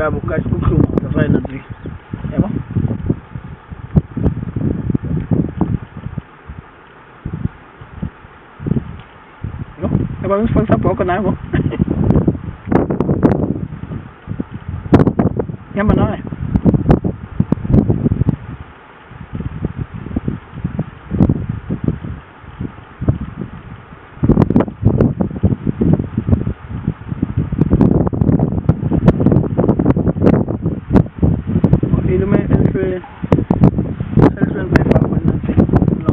ga bukaci kuka da na duri yamma ba mun sponsor ba ko na yamma yamma na yamba nawe ilume elifwe elifwe bayifakwe nansi no?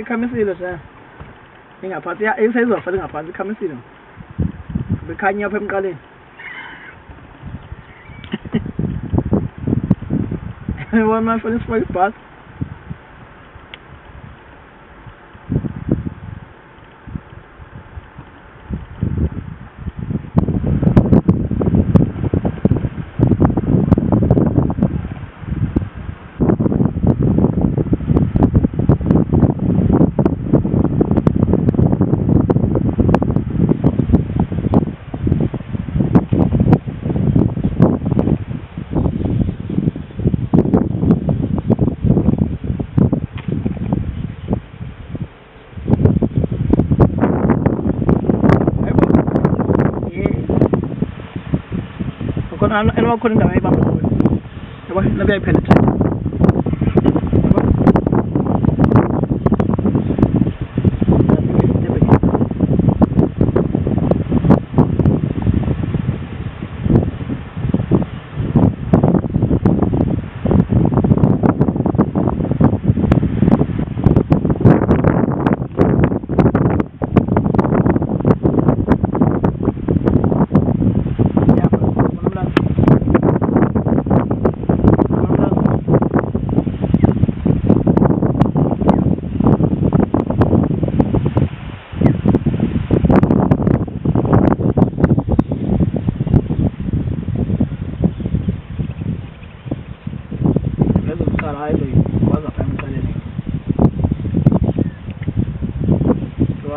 Ikhamisile sa ingaphansi ya isayizofaka Carinha pra um galinho. Eu ando mais fazendo esse passo. kono an ene waɗi kono ndema e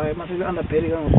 vez más grande, pero digamos.